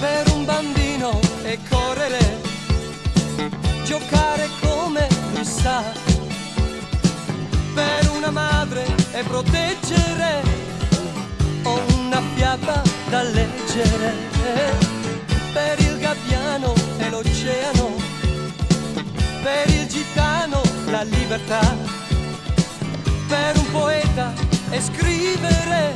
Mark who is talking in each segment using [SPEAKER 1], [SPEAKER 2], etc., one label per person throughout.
[SPEAKER 1] Per un bambino è correre, giocare come lui sa. Per una madre è proteggere, ho una fiaba da leggere. La libertà. Per un poeta è scrivere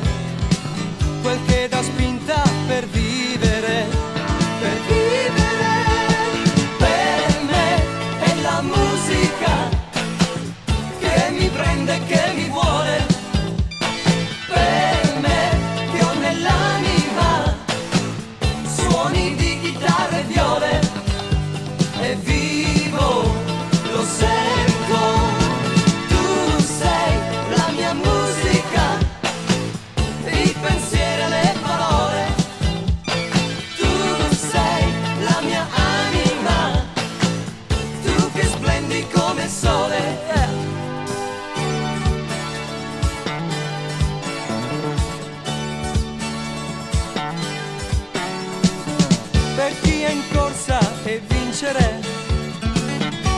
[SPEAKER 1] e vincere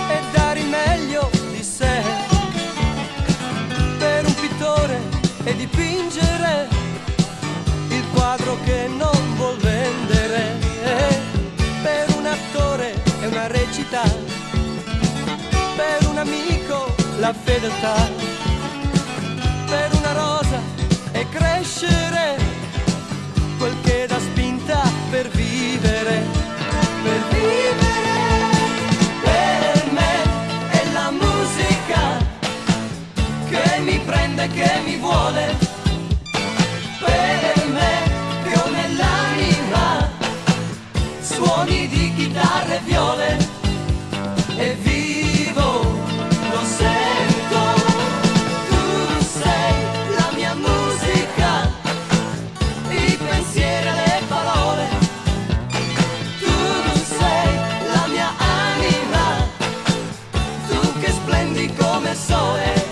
[SPEAKER 1] e dare il meglio di sé. Per un pittore e dipingere il quadro che non vuol vendere. Per un attore è una recita. Per un amico la fedeltà. Per una rosa è crescere suoni di chitarre e viole e vivo, lo sento, tu sei la mia musica, i pensieri e le parole, tu sei la mia anima, tu che splendi come sole.